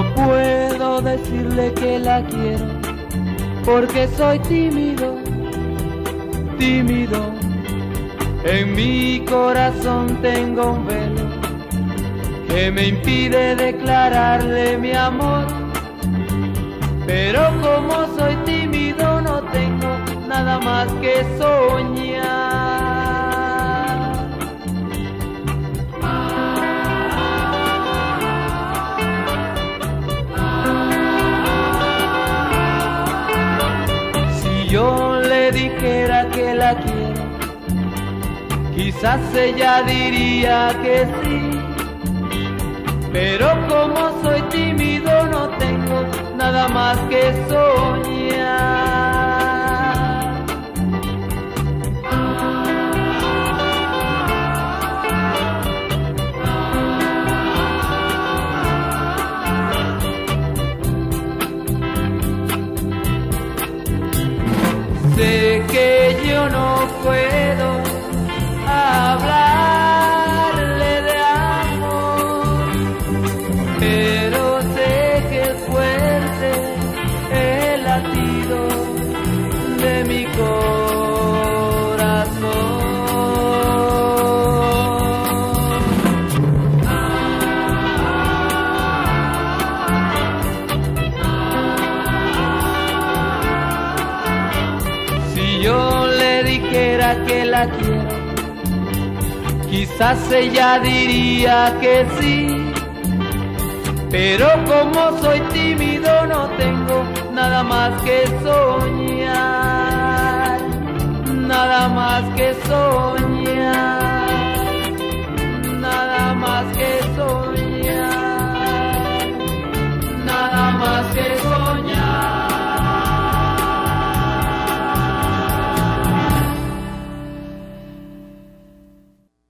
No puedo decirle que la quiero porque soy tímido, tímido. En mi corazón tengo un velo que me impide declararle mi amor. Pero como soy tímido no tengo nada más que soñar. Yo le dijera que la quiero, quizás ella diría que sí. Pero como soy tímido no tengo nada más que soñar. Latido de mi corazón. Si yo le dijera que la quiero, quizás ella diría que sí. Pero como soy tímido no tengo nada más que soñar, nada más que